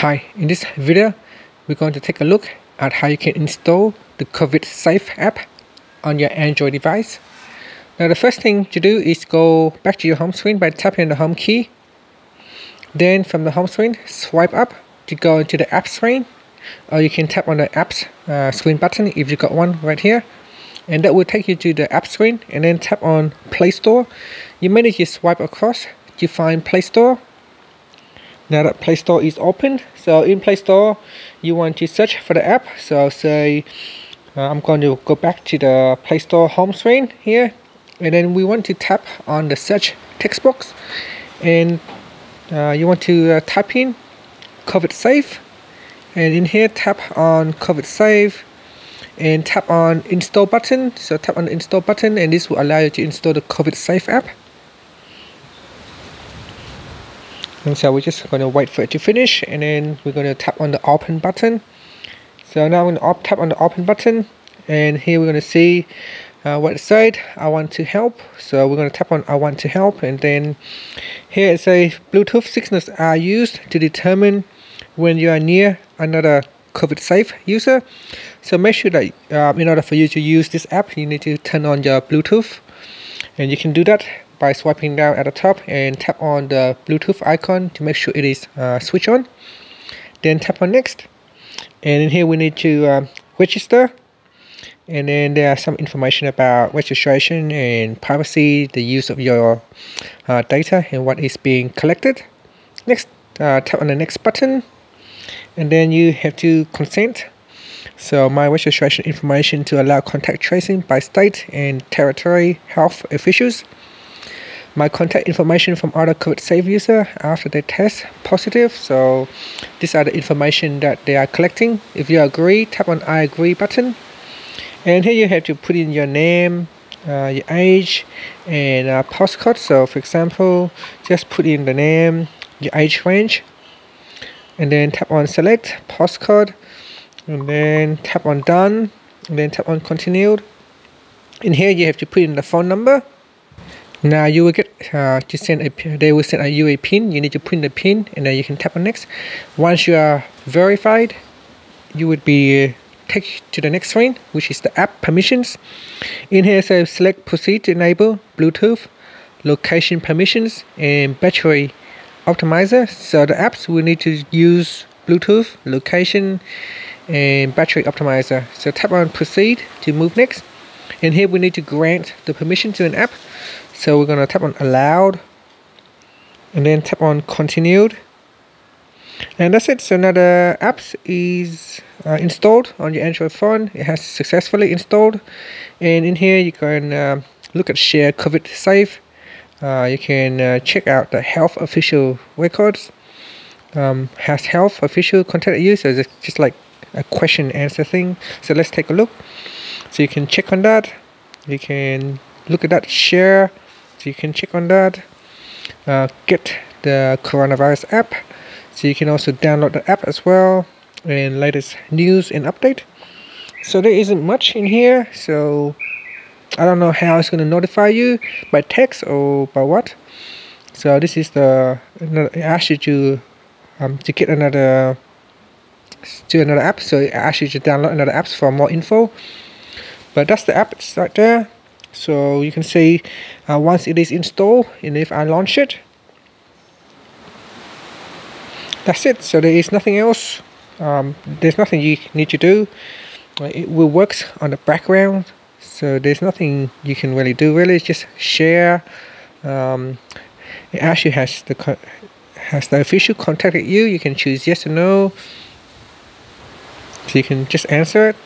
Hi, in this video, we're going to take a look at how you can install the COVIDSafe app on your Android device. Now the first thing to do is go back to your home screen by tapping the home key. Then from the home screen, swipe up to go into the app screen. Or you can tap on the apps uh, screen button if you got one right here. And that will take you to the app screen and then tap on Play Store. You need to swipe across to find Play Store now that Play Store is open. So in Play Store you want to search for the app. So say uh, I'm going to go back to the Play Store home screen here. And then we want to tap on the search text box. And uh, you want to uh, type in COVIDSafe and in here tap on COVIDSafe and tap on install button. So tap on the install button and this will allow you to install the COVIDSafe app and so we're just going to wait for it to finish and then we're going to tap on the open button. So now I'm going to tap on the open button and here we're going to see uh, what it said I want to help. So we're going to tap on I want to help and then here it says Bluetooth signals are used to determine when you are near another COVIDSafe user. So make sure that uh, in order for you to use this app you need to turn on your Bluetooth and you can do that by swiping down at the top and tap on the Bluetooth icon to make sure it is uh, switch on. Then tap on next. And in here we need to um, register. And then there are some information about registration and privacy, the use of your uh, data and what is being collected. Next, uh, tap on the next button. And then you have to consent. So my registration information to allow contact tracing by state and territory health officials my contact information from other COVIDSafe user after they test positive. So these are the information that they are collecting. If you agree, tap on I agree button. And here you have to put in your name, uh, your age, and uh, postcode. So for example, just put in the name, your age range, and then tap on select postcode, and then tap on done, and then tap on continued. In here you have to put in the phone number now you will get uh, to send a they will send you a pin. You need to in the pin and then you can tap on next. Once you are verified you would be uh, take to the next screen which is the app permissions. In here so select proceed to enable bluetooth location permissions and battery optimizer. So the apps will need to use bluetooth location and battery optimizer. So tap on proceed to move next. And here we need to grant the permission to an app so we're going to tap on allowed and then tap on continued. And that's it. So now the apps is uh, installed on your android phone. It has successfully installed. And in here you can uh, look at share COVIDSafe. Uh, you can uh, check out the health official records. Um, has health official contacted you? So it's just like a question answer thing. So let's take a look. So you can check on that. You can look at that share so you can check on that. Uh, get the coronavirus app. So you can also download the app as well and latest news and update. So there isn't much in here. So I don't know how it's going to notify you by text or by what. So this is the asks you to um, to get another to another app. So asks you to download another apps for more info. But that's the app it's right there so you can see uh, once it is installed and if I launch it that's it. So there is nothing else. Um, there's nothing you need to do. It will work on the background. So there's nothing you can really do really. It's just share. Um, it actually has the has the official contacted you. You can choose yes or no. So you can just answer it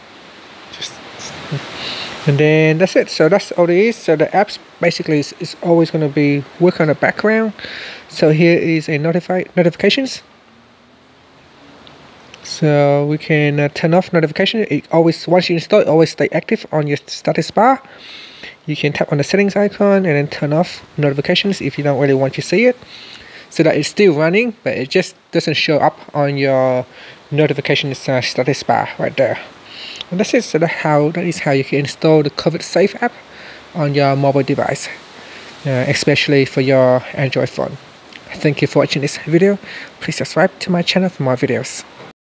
and then that's it. So that's all it is. So the apps basically is, is always going to be work on the background. So here is a notify notifications. So we can uh, turn off notification. It always once you install it always stay active on your status bar. You can tap on the settings icon and then turn off notifications if you don't really want to see it. So that it's still running but it just doesn't show up on your notifications uh, status bar right there and that's it how that is how you can install the COVIDSafe app on your mobile device uh, especially for your Android phone Thank you for watching this video. Please subscribe to my channel for more videos.